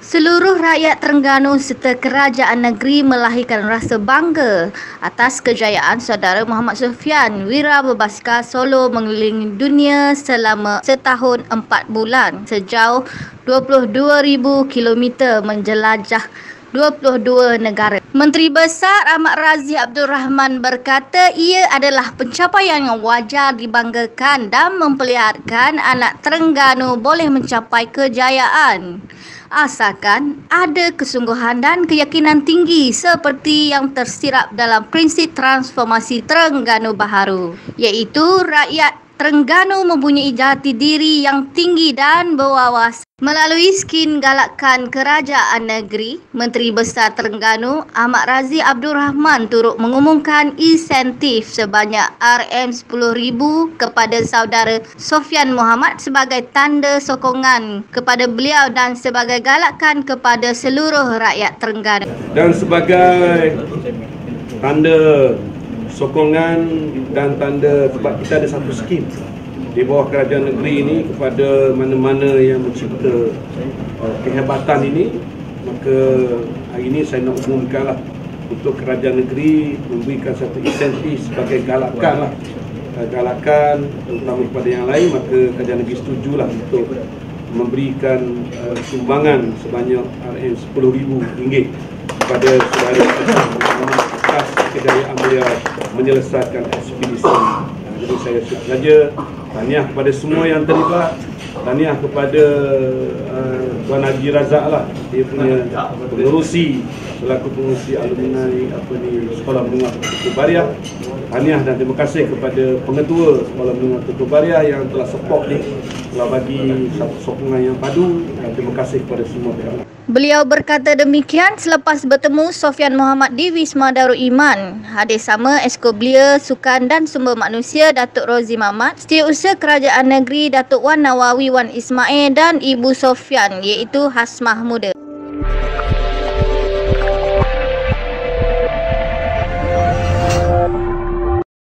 Seluruh rakyat Terengganu serta kerajaan negeri melahirkan rasa bangga atas kejayaan saudara Muhammad Sufian Wira Berbasikal solo mengelilingi dunia selama setahun empat bulan sejauh 22,000 km menjelajah 22 negara. Menteri Besar Ahmad Razi Abdul Rahman berkata ia adalah pencapaian yang wajar dibanggakan dan memperlihatkan anak Terengganu boleh mencapai kejayaan asalkan ada kesungguhan dan keyakinan tinggi seperti yang tersirap dalam prinsip transformasi Terengganu Baharu iaitu rakyat Terengganu mempunyai jati diri yang tinggi dan berwawasan. Melalui skin galakan kerajaan negeri, Menteri Besar Terengganu Ahmad Razi Abdul Rahman turut mengumumkan insentif sebanyak RM10,000 kepada saudara Sofian Muhammad sebagai tanda sokongan kepada beliau dan sebagai galakan kepada seluruh rakyat Terengganu. Dan sebagai tanda sokongan dan tanda sebab kita ada satu skim di bawah kerajaan negeri ini kepada mana-mana yang mencipta uh, kehebatan ini maka hari ini saya nak umumkan lah untuk kerajaan negeri memberikan satu insentif sebagai galakan lah uh, galakan terutama kepada yang lain maka kerajaan negeri setujulah untuk memberikan uh, sumbangan sebanyak RM10,000 kepada saudara atas kejayaan beliau menyelesaikan ekspedisi. Jadi saya saja tahniah kepada semua yang terlibat. Tahniah kepada uh, Tuan Haji Razak lah. Dia punya pengurusi selaku pengurusi alumni apa ni Sekolah Menengah Tutup Bariah. Tahniah dan terima kasih kepada pengetua Sekolah Menengah Tutup Bariah yang telah support ni telah bagi satu sokongan yang padu dan terima kasih kepada semua pihak. Beliau berkata demikian selepas bertemu Sofian Muhammad di Wisma Darul Iman. Hadir sama Esko Belia Sukan dan Sumber Manusia Datuk Rozi Mamat, Setiausaha Kerajaan Negeri Datuk Wan Nawawi Wan Ismail dan Ibu Sofian iaitu Hasmah Muda.